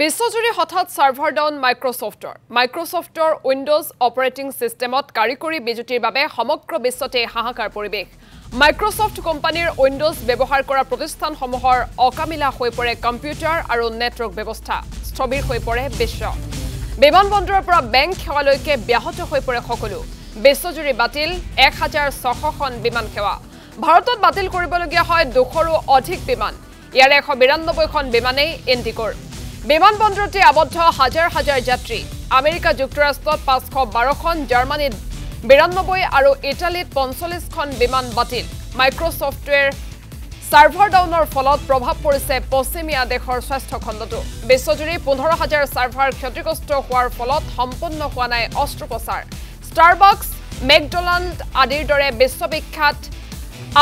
বিশ্বজুৰি হঠাৎ server down মাইক্ৰছফ্টৰ মাইক্ৰছফ্টৰ উইণ্ড'জ অপাৰেটিং ছিষ্টেমত কাৰিকৰী বিজুতিৰ বাবে সমগ্ৰ বিশ্বতে হাহাকাৰ পৰিৱেশ। মাইক্ৰছফ্ট কোম্পানীৰ উইণ্ড'জ ব্যৱহাৰ কৰা প্ৰতিষ্ঠানসমূহৰ অকামিলা হৈ পৰে কম্পিউটাৰ আৰু নেটৱৰ্ক ব্যৱস্থা স্থবিৰ হৈ পৰে বিশ্ব। বিমানবন্দৰৰ পৰা বেংক সেৱালৈকে ব্যাহত হৈ পৰে সকলো। বিশ্বজুৰি বাতিল এক হাজাৰ ছশখন বিমান সেৱা। ভাৰতত বাতিল কৰিবলগীয়া হয় দুশৰো অধিক বিমান। ইয়াৰে এশ বিৰান্নব্বৈখন বিমানেই ইণ্ডিগ'ৰ। বিমানবন্দৰতে আবদ্ধ হাজাৰ হাজাৰ যাত্ৰী। আমেৰিকা যুক্তৰাষ্ট্ৰত পাঁচশ বাৰখন জাৰ্মানীত বিৰান্নব্বৈ আৰু ইটালীত পঞ্চল্লিছখন বিমান বাতিল। মাইক্ৰছফ্টৱেৰ ছাৰ্ভাৰ ডাউনৰ ফলত প্ৰভাৱ পৰিছে পশ্চিমীয়া দেশৰ স্বাস্থ্য খণ্ডতো বিশ্বজুৰি পোন্ধৰ হাজাৰ ছাৰ্ভাৰ ক্ষতিগ্ৰস্ত হোৱাৰ ফলত সম্পন্ন হোৱা নাই অস্ত্ৰোপচাৰ। ষ্টাৰবাক্স মেকডনাল্ড আদিৰ দৰে বিশ্ববিখ্যাত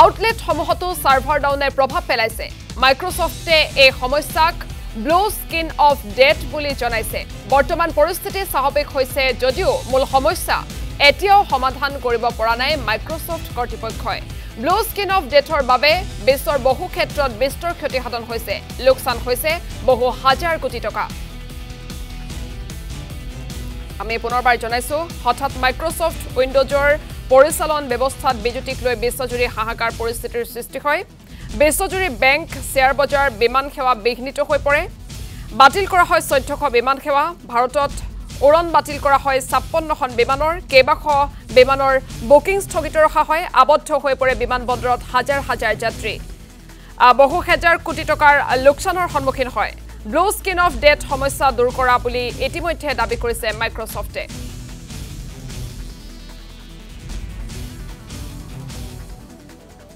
আউটলেটসমূহতো ছাৰ্ভাৰ ডাউনে প্ৰভাৱ পেলাইছে। মাইক্ৰছফ্টে এই সমস্যাক ব্লু স্কিন অফ ডেথ বুলি জনাইছে। বৰ্তমান পৰিস্থিতি স্বাভাৱিক হৈছে যদিও মূল সমস্যা এতিয়াও সমাধান কৰিব পৰা নাই মাইক্ৰছফ্ট কৰ্তৃপক্ষই। ব্লু স্কিন অফ ডেথৰ বাবে বিশ্বৰ বহু ক্ষেত্ৰত বিস্তৰ ক্ষতিসাধন হৈছে। লোকচান হৈছে বহু হাজাৰ কোটি টকা। আমি পুনৰবাৰ জনাইছো হঠাৎ মাইক্ৰছফ্ট উইণ্ড'জৰ পৰিচালন ব্যৱস্থাত বিজুতিক লৈ বিশ্বজুৰি হাহাকাৰ পৰিস্থিতিৰ সৃষ্টি হয়। বিশ্বজুৰি বেংক শ্বেয়াৰ বজাৰ বিমান সেৱা বিঘ্নিত হৈ পৰে। বাতিল কৰা হয় চৈধ্যশ বিমান সেৱা। ভাৰতত উৰণ বাতিল কৰা হয় ছাপন্নখন বিমানৰ। কেইবাশ বিমানৰ বুকিং স্থগিত ৰখা হয়। আবদ্ধ হৈ পৰে বিমান বন্দৰত হাজাৰ হাজাৰ যাত্ৰী। বহু হেজাৰ কোটি টকাৰ লোকচানৰ সন্মুখীন হয়। ব্লু স্কিন অফ ডেথ সমস্যা দূৰ কৰা বুলি ইতিমধ্যে দাবী কৰিছে মাইক্ৰছফ্টে।